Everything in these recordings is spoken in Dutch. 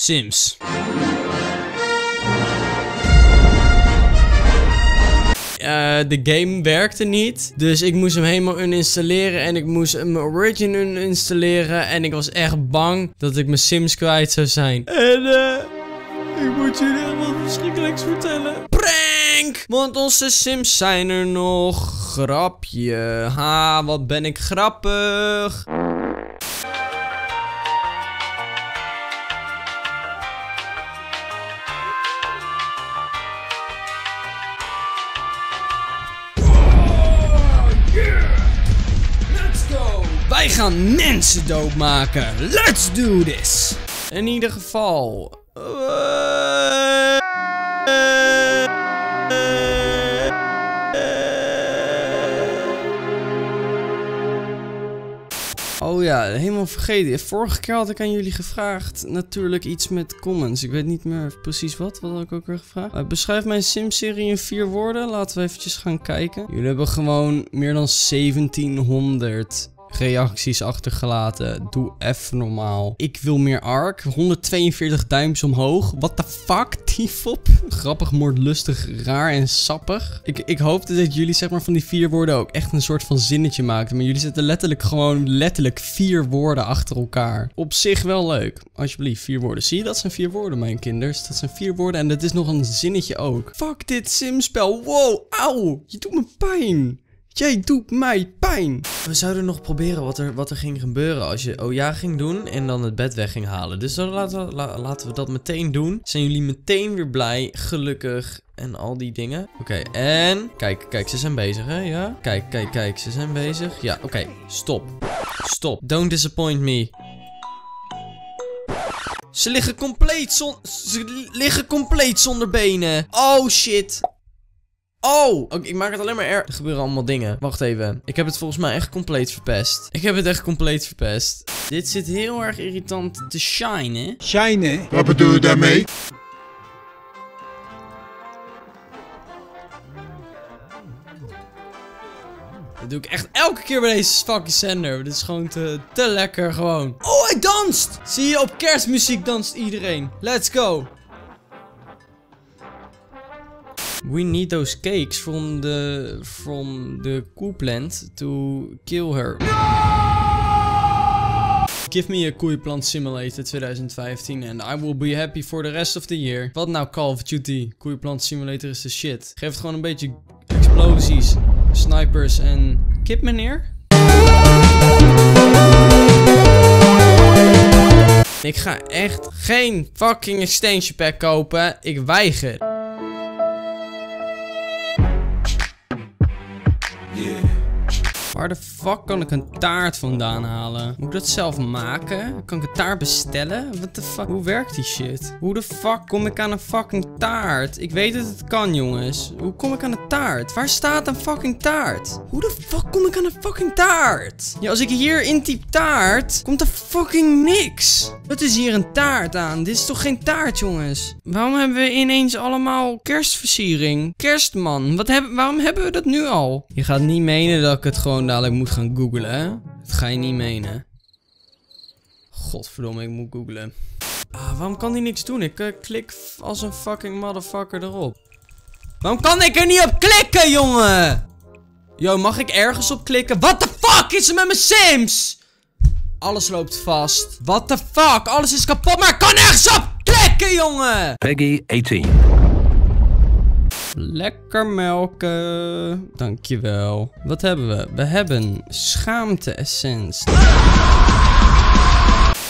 Sims. Eh, de game werkte niet. Dus ik moest hem helemaal uninstalleren. En ik moest hem origin uninstalleren. En ik was echt bang dat ik mijn Sims kwijt zou zijn. En eh. ik moet jullie wat verschrikkelijks vertellen. Prank! Want onze Sims zijn er nog. Grapje. Ha, wat ben ik grappig. Gaan mensen doodmaken. Let's do this! In ieder geval. Oh ja, helemaal vergeten. Vorige keer had ik aan jullie gevraagd natuurlijk iets met comments. Ik weet niet meer precies wat. Wat had ik ook weer gevraagd? Uh, beschrijf mijn Sim-serie in vier woorden. Laten we eventjes gaan kijken. Jullie hebben gewoon meer dan 1700 reacties achtergelaten. Doe even normaal. Ik wil meer arc. 142 duimpjes omhoog. What the fuck, Tifop? Grappig, moordlustig, raar en sappig. Ik, ik hoopte dat jullie zeg maar van die vier woorden ook echt een soort van zinnetje maakten. Maar jullie zetten letterlijk gewoon letterlijk vier woorden achter elkaar. Op zich wel leuk. Alsjeblieft, vier woorden. Zie je, dat zijn vier woorden, mijn kinders. Dat zijn vier woorden en dat is nog een zinnetje ook. Fuck dit simspel. Wow, auw. Je doet me pijn. Jij doet mij pijn. We zouden nog proberen wat er, wat er ging gebeuren als je oh ja ging doen en dan het bed weg ging halen. Dus dan laten we, la- laten we dat meteen doen. Zijn jullie meteen weer blij, gelukkig en al die dingen. Oké, en... Kijk, kijk, ze zijn bezig, hè? Ja? Kijk, kijk, kijk, ze zijn bezig. Ja, oké, stop. Stop. Don't disappoint me. Ze liggen compleet zon... Ze liggen compleet zonder benen. Oh, shit. Oh, oké, ik maak het alleen maar er. Er gebeuren allemaal dingen. Wacht even. Ik heb het volgens mij echt compleet verpest. Ik heb het echt compleet verpest. Dit zit heel erg irritant te shinen. Shine, Wat bedoel je daarmee? Dat doe ik echt elke keer bij deze fucking zender. Dit is gewoon te, te lekker gewoon. Oh, hij danst! Zie je, op kerstmuziek danst iedereen. Let's go. We need those cakes from the from the koeplant to kill her. Give me a koeienplant simulator 2015 and I will be happy for the rest of the year. Wat nou Call of Duty? Koeienplant simulator is de shit. Geef het gewoon een beetje explosies, snipers en kip meneer. Ik ga echt geen fucking extension pack kopen. Ik weiger. Waar de fuck kan ik een taart vandaan halen? Moet ik dat zelf maken? Kan ik een taart bestellen? What the fuck? Hoe werkt die shit? Hoe de fuck kom ik aan een fucking taart? Ik weet dat het kan, jongens. Hoe kom ik aan een taart? Waar staat een fucking taart? Hoe de fuck kom ik aan een fucking taart? Ja, als ik hier intyp taart, komt er fucking niks. Wat is hier een taart aan? Dit is toch geen taart, jongens? Waarom hebben we ineens allemaal kerstversiering? Kerstman, wat waarom hebben we dat nu al? Je gaat niet menen dat ik het gewoon dadelijk moet gaan googlen, hè? Dat ga je niet menen. Godverdomme, ik moet googlen. Ah, waarom kan die niks doen? Ik eh, klik als een fucking motherfucker erop. Waarom kan ik er niet op klikken, jongen? Yo, mag ik ergens op klikken? What the fuck is er met mijn Sims? Alles loopt vast. What the fuck? Alles is kapot, maar ik kan ergens op klikken, jongen! Peggy 18. Lekker melken. Dankjewel. Wat hebben we? We hebben schaamte-essence.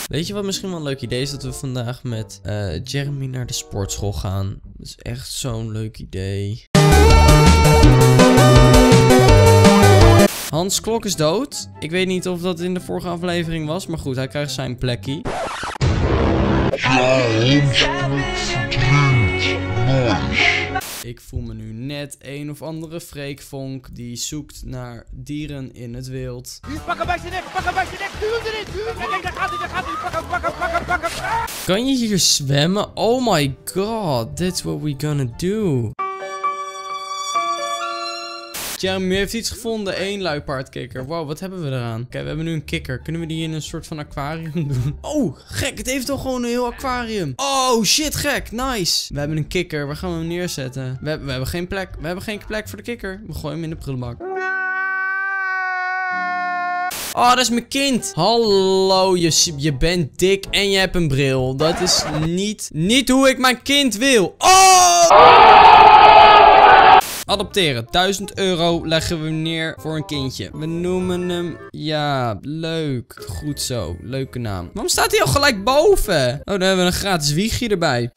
Weet je wat misschien wel een leuk idee is? Dat we vandaag met eh, Jeremy naar de sportschool gaan. Dat is echt zo'n leuk idee. Hans Klok is dood. Ik weet niet of dat in de vorige aflevering was. Maar goed, hij krijgt zijn plekje. Ik voel me nu net een of andere freekvonk die zoekt naar dieren in het wild. Pak hem bij zijn nek, pak hem bij zijn nek, duw hem erin, duw hem erin, daar gaat hij, daar gaat hij, pak hem, pak hem, pak hem, pak hem. Kan je hier zwemmen? Oh my god, that's what we gonna do. Jeremy heeft iets gevonden. Eén luipaardkikker. Wow, wat hebben we eraan? Oké, we hebben nu een kikker. Kunnen we die in een soort van aquarium doen? Oh, gek. Het heeft toch gewoon een heel aquarium. Oh, shit, gek. Nice. We hebben een kikker. Waar gaan we hem neerzetten? We, hebben- we hebben geen plek. We hebben geen plek voor de kikker. We gooien hem in de prullenbak. Oh, dat is mijn kind. Hallo, je, je bent dik en je hebt een bril. Dat is niet, niet hoe ik mijn kind wil. Oh! Adopteren. 1000 euro leggen we neer voor een kindje. We noemen hem... Ja, leuk. Goed zo. Leuke naam. Waarom staat hij al gelijk boven? Oh, dan hebben we een gratis wiegje erbij.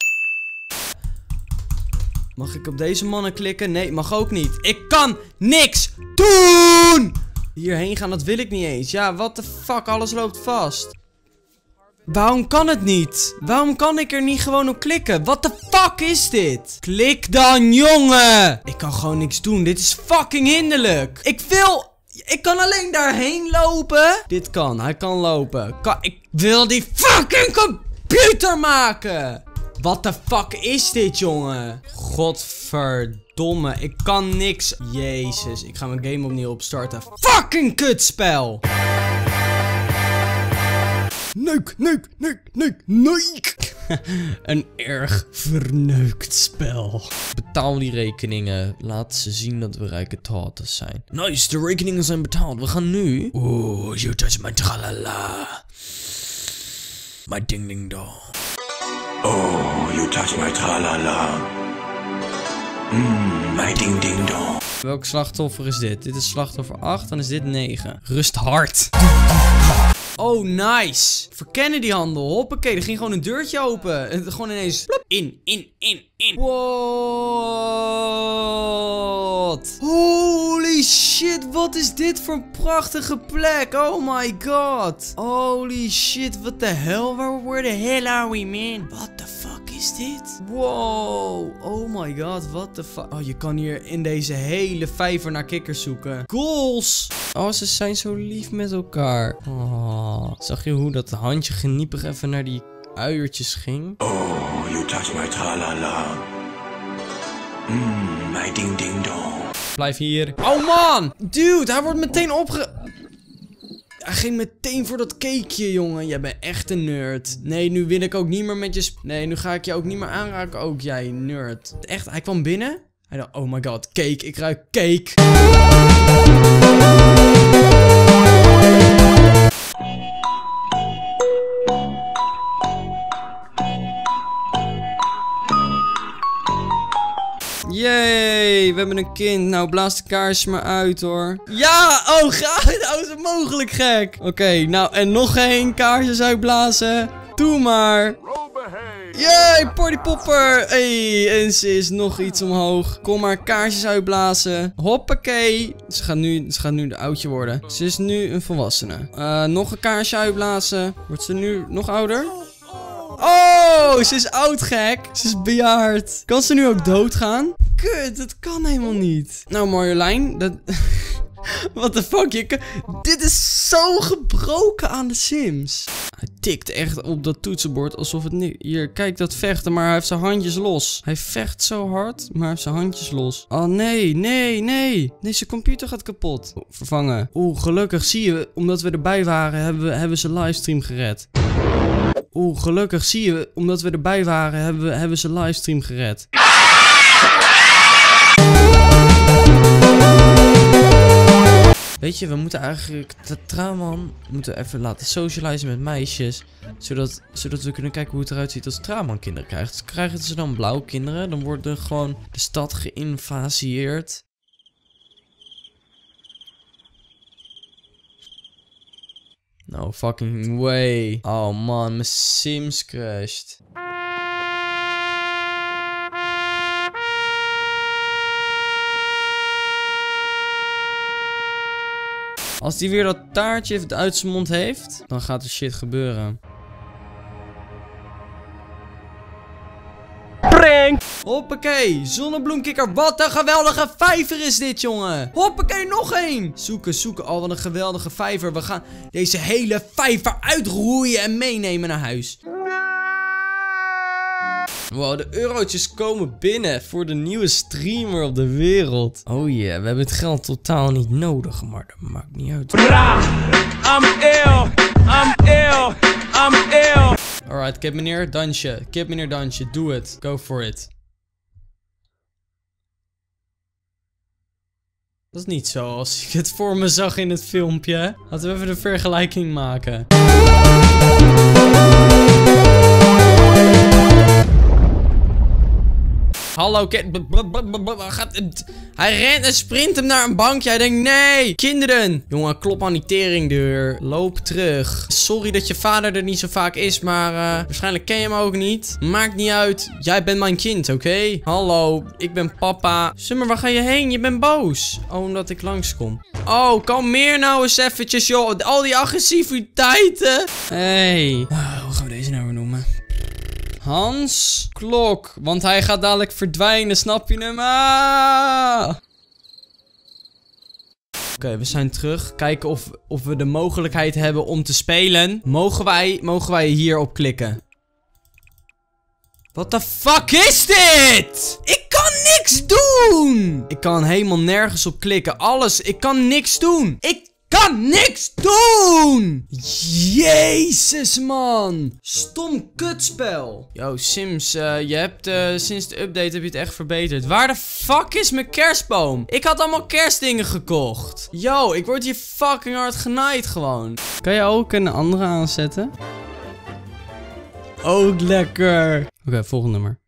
Mag ik op deze mannen klikken? Nee, mag ook niet. Ik kan niks doen! Hierheen gaan, dat wil ik niet eens. Ja, what the fuck, alles loopt vast. Waarom kan het niet? Waarom kan ik er niet gewoon op klikken? What the fuck is dit? Klik dan, jongen! Ik kan gewoon niks doen. Dit is fucking hinderlijk. Ik wil... Ik kan alleen daarheen lopen. Dit kan. Hij kan lopen. Ik wil die fucking computer maken. What the fuck is dit, jongen? Godverdomme. Ik kan niks. Jezus. Ik ga mijn game opnieuw opstarten. Fucking kutspel. Neuk, neuk, neuk, neuk, neuk. Een erg verneukt spel. Betaal die rekeningen. Laat ze zien dat we rijke taters zijn. Nice, de rekeningen zijn betaald. We gaan nu... Oeh, you touch my tralala. My ding ding dong. Oh, you touch my tra-la-la. Mmm, my ding ding dong. Welk slachtoffer is dit? Dit is slachtoffer 8, dan is dit 9. Rust hard. Oh, nice. Verkennen die handel. Hoppakee, er ging gewoon een deurtje open. En gewoon ineens... plop, in, in, in, in. What? Holy shit, wat is dit voor een prachtige plek? Oh my god. Holy shit, what the hell? Where the hell are we, man? What the fuck is dit? Wow. Oh my god, what the fuck? Oh, je kan hier in deze hele vijver naar kikkers zoeken. Goals. Oh, ze zijn zo lief met elkaar. Oh, zag je hoe dat handje geniepig even naar die uiertjes ging? Oh, you touch my tra-la-la. Mmm, my ding ding dong. Blijf hier. Oh man! Dude, hij wordt meteen opge... Hij ging meteen voor dat cakeje, jongen. Jij bent echt een nerd. Nee, nu wil ik ook niet meer met je... Nee, nu ga ik je ook niet meer aanraken. Ook jij, nerd. Echt, hij kwam binnen. Hij dacht, oh my god, cake. Ik ruik cake. Yay, we hebben een kind. Nou, blaas de kaars maar uit hoor. Ja, oh, ga. Nou is het mogelijk gek. Oké, nou, en nog één kaarsjes uitblazen. Doe maar. Yay, partypopper. Hey, en ze is nog iets omhoog. Kom maar, kaarsjes uitblazen. Hoppakee. Ze gaat nu, ze gaat nu de oudje worden. Ze is nu een volwassene. Eh, nog een kaarsje uitblazen. Wordt ze nu nog ouder? Oh, ze is oud gek. Ze is bejaard. Kan ze nu ook doodgaan? Kut, dat kan helemaal niet. Nou Marjolein, dat... What the fuck. Dit is zo gebroken aan de Sims. Hij tikt echt op dat toetsenbord alsof het niet... Hier, kijk dat vechten, maar hij heeft zijn handjes los. Hij vecht zo hard, maar hij heeft zijn handjes los. Oh nee, nee, nee. Nee, zijn computer gaat kapot. Vervangen. Oeh, gelukkig zie je, omdat we erbij waren, hebben, we, hebben ze livestream gered. Oeh, gelukkig zie je, omdat we erbij waren, hebben, we, hebben ze livestream gered. Weet je, we moeten eigenlijk de Traman moeten even laten socializen met meisjes. Zodat, zodat we kunnen kijken hoe het eruit ziet als Traman kinderen krijgt. Krijgen ze dan blauwe kinderen, dan wordt er gewoon de stad geïnvasieerd. No fucking way. Oh man, mijn Sims crasht. Als die weer dat taartje uit zijn mond heeft, dan gaat er shit gebeuren. Prank! Hoppakee, zonnebloemkikker. Wat een geweldige vijver is dit, jongen. Hoppakee, nog één. Zoeken, zoeken. Oh, wat een geweldige vijver. We gaan deze hele vijver uitroeien en meenemen naar huis. Wow, de eurotjes komen binnen voor de nieuwe streamer op de wereld. Oh yeah, we hebben het geld totaal niet nodig, maar dat maakt niet uit. I'm ill. I'm ill. I'm ill. Alright, kip meneer, dansje. Kip meneer, dansje. Doe het. Go for it. Dat is niet zoals ik het voor me zag in het filmpje. Laten we even de vergelijking maken. Hallo, Gaat Hij rent en sprint hem naar een bankje. Hij denkt, nee, kinderen. Jongen, klop aan die teringdeur. Loop terug. Sorry dat je vader er niet zo vaak is, maar eh, waarschijnlijk ken je hem ook niet. Maakt niet uit. Jij bent mijn kind, oké? Hallo, ik ben papa. Summer, waar ga je heen? Je bent boos. Oh, omdat ik langskom. Oh, kalmeer nou eens eventjes, joh. Al die agressiviteiten. Hey. Ah, hoe gaan we deze nou weer noemen? Hans Klok. Want hij gaat dadelijk verdwijnen, snap je hem? Ah! Oké, we zijn terug. Kijken of, of we de mogelijkheid hebben om te spelen. Mogen wij, mogen wij hierop klikken? What the fuck is dit? Ik kan niks doen! Ik kan helemaal nergens op klikken. Alles, ik kan niks doen. Ik kan niks doen! Jezus, man. Stom kutspel. Yo, Sims, eh, je hebt eh, sinds de update heb je het echt verbeterd. Waar de fuck is mijn kerstboom? Ik had allemaal kerstdingen gekocht. Yo, ik word hier fucking hard genaaid gewoon. Kan je ook een andere aanzetten? Ook lekker. Oké, volgende nummer.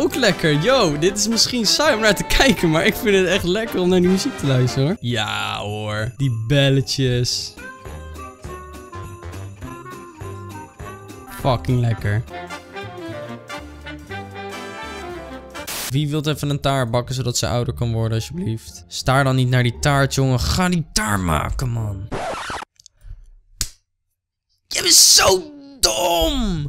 Ook lekker, yo. Dit is misschien saai om naar te kijken, maar ik vind het echt lekker om naar die muziek te luisteren hoor. Ja hoor, die belletjes. Fucking lekker. Wie wilt even een taart bakken zodat ze ouder kan worden, alsjeblieft? Staar dan niet naar die taart, jongen. Ga die taart maken, man. Je bent zo dom!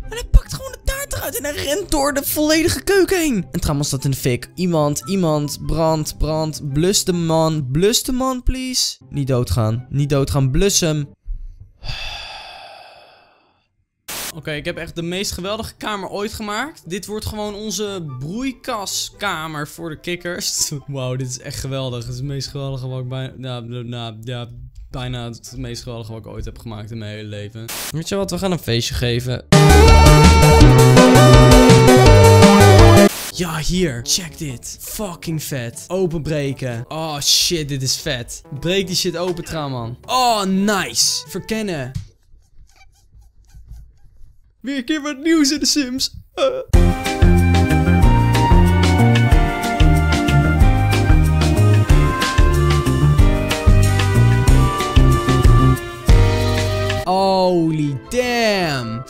En hij en rent door de volledige keuken heen. En trouwens staat in de fik. Iemand, iemand, brand, brand. Blus de man, blus de man, please. Niet doodgaan, niet doodgaan, blus hem. Oké, ik heb echt de meest geweldige kamer ooit gemaakt. Dit wordt gewoon onze broeikaskamer voor de kikkers. Wauw, dit is echt geweldig. Het is het meest geweldige wat ik bijna... Nou, nou, ja, bijna het meest geweldige wat ik ooit heb gemaakt in mijn hele leven. Weet je wat, we gaan een feestje geven. Ja, hier. Check dit. Fucking vet. Openbreken. Oh shit, dit is vet. Breek die shit open, trouw, man. Oh, nice. Verkennen. Weer een keer wat nieuws in de Sims. Uh. Holy damn.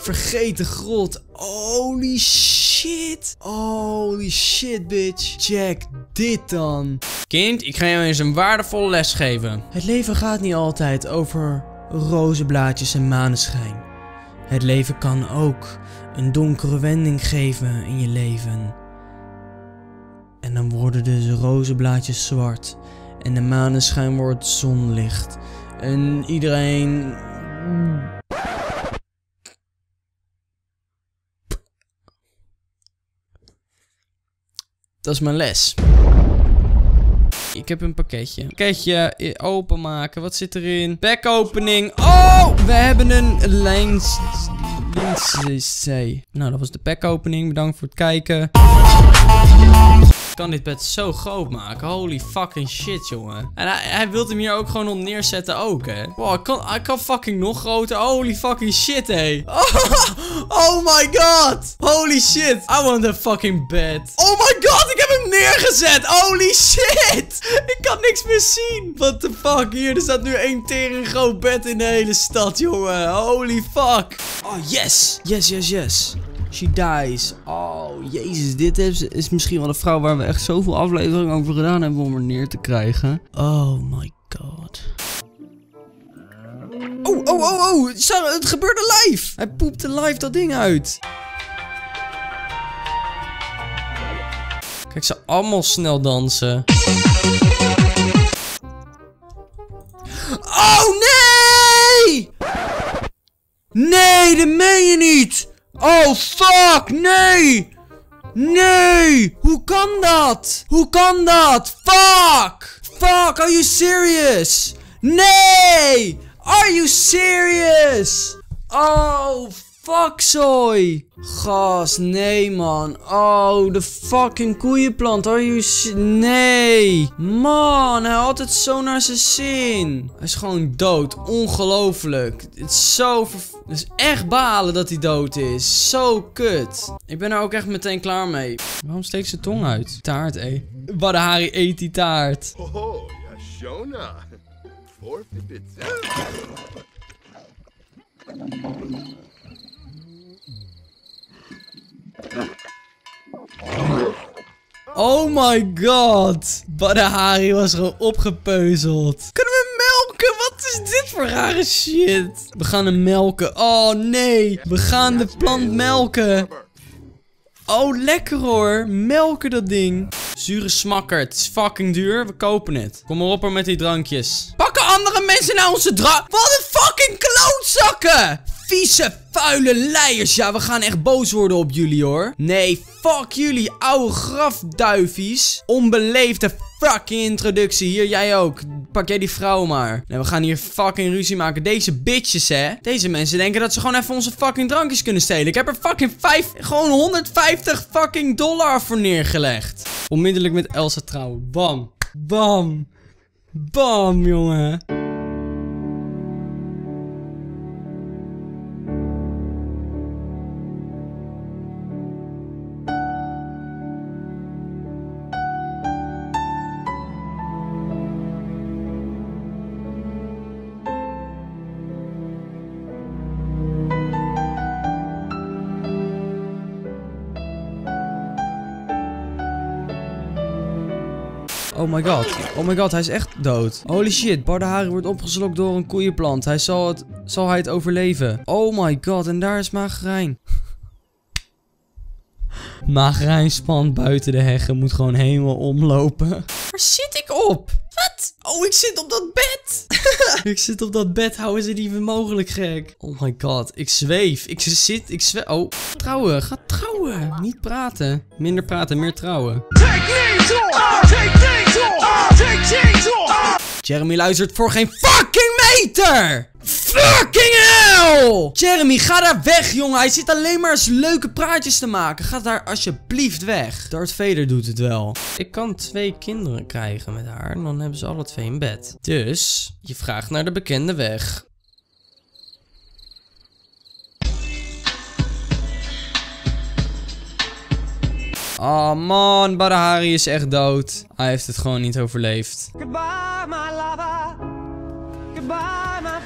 Vergeten grot. Holy shit. Holy shit, bitch. Check dit dan. Kind, ik ga jou eens een waardevolle les geven. Het leven gaat niet altijd over rozenblaadjes en maneschijn. Het leven kan ook een donkere wending geven in je leven. En dan worden dus rozenblaadjes zwart. En de maneschijn wordt zonlicht. En iedereen. Dat is mijn les. Ik heb een pakketje. Pakketje eh, openmaken. Wat zit erin? Backopening. Oh! We hebben een. Lindsay. Nou, dat was de packopening. Bedankt voor het kijken. Kan dit bed zo groot maken. Holy fucking shit, jongen. En hij, hij wil hem hier ook gewoon op neerzetten ook, hè. Wow, ik kan, ik kan fucking nog groter. Holy fucking shit, hé. Oh, my god. Holy shit. I want a fucking bed. Oh my god, ik heb hem neergezet. Holy shit. Ik kan niks meer zien. What the fuck. Hier, er staat nu één tering groot bed in de hele stad, jongen. Holy fuck. Oh, yes. Yes, yes, yes. She dies. Oh, jezus. Dit is, is misschien wel een vrouw waar we echt zoveel afleveringen over gedaan hebben om er neer te krijgen. Oh my god. Oh, oh, oh, oh. Het gebeurde live. Hij poepte live dat ding uit. Kijk ze allemaal snel dansen. Oh nee! meen je niet! Oh, fuck! Nee! Nee! Hoe kan dat? Hoe kan dat? Fuck! Fuck, are you serious? Nee! Are you serious? Oh, fuck zooi. Gas, nee man. Oh, de fucking koeienplant. Are you Nee. Man, hij had het zo naar zijn zin. Hij is gewoon dood. Ongelooflijk. Het is zo. Het is echt balen dat hij dood is. Zo kut. Ik ben er ook echt meteen klaar mee. Waarom steekt zijn tong uit? Taart, hé. Badahari eet die taart. Oh, Yashona. Forfeited. Oh my god. Badahari was gewoon opgepeuzeld. Kunnen we melken? Wat is dit voor rare shit? We gaan hem melken. Oh nee. We gaan de plant melken. Oh, lekker hoor. Melken dat ding. Zure smakker. Het is fucking duur. We kopen het. Kom maar op er met die drankjes. Pakken andere mensen nou onze drank? Wat een fucking klootzakken. Vieze, vuile leiers. Ja, we gaan echt boos worden op jullie hoor. Nee, fuck jullie, ouwe grafduifies. Onbeleefde fucking introductie. Hier, jij ook. Pak jij die vrouw maar. Nee, we gaan hier fucking ruzie maken. Deze bitches, hè. Deze mensen denken dat ze gewoon even onze fucking drankjes kunnen stelen. Ik heb er fucking 5, gewoon 150 fucking dollar voor neergelegd. Onmiddellijk met Elsa trouwen. Bam. Bam. Bam, jongen. Oh my god. Oh my god, hij is echt dood. Holy shit, Bardahari wordt opgeslokt door een koeienplant. Hij zal het, zal hij het overleven. Oh my god, en daar is Magerijn. Magerijn spant buiten de heggen, moet gewoon helemaal omlopen. Waar zit ik op? Wat? Oh, ik zit op dat bed. ik zit op dat bed, hoe is het even mogelijk gek? Oh my god, ik zweef. Ik zit, ik zweef. Oh, trouwen, ga trouwen. Niet praten. Minder praten, meer trouwen. Jeremy luistert voor geen fucking meter! Fucking hell! Jeremy, ga daar weg, jongen. Hij zit alleen maar eens leuke praatjes te maken. Ga daar alsjeblieft weg. Darth Vader doet het wel. Ik kan twee kinderen krijgen met haar. En dan hebben ze alle twee een bed. Dus, je vraagt naar de bekende weg. Oh man, Badahari is echt dood. Hij heeft het gewoon niet overleefd. Goodbye, my lover. Goodbye.